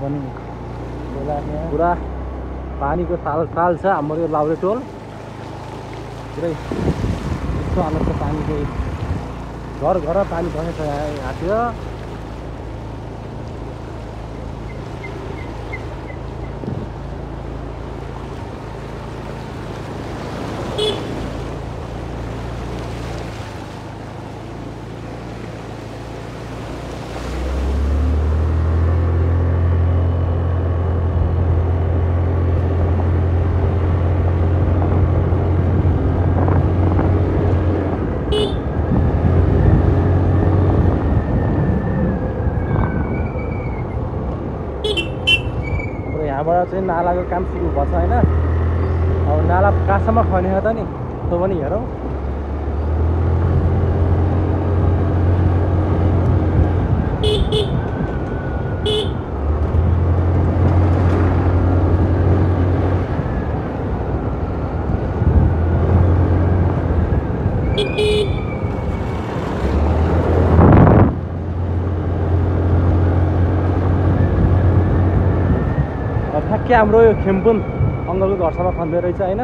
पनि पुरा पानीको ताल ताल छ हाम्रो यो लाउरे टोल। पुरै यस्तो हालत छ पानीको। घर घर पानी पसेको छ यहाँ यहाँतिर यहाँबाट चाहिँ नालाको काम सुरु भएको छ होइन? अब नाला कहाँसम्म खनेको त नि? त्यो पनि हेरौँ। अब ठ्याक्कै हाम्रो यो खेम्पुन अङ्कलको घरसम्म खन्दै रहेछ होइन?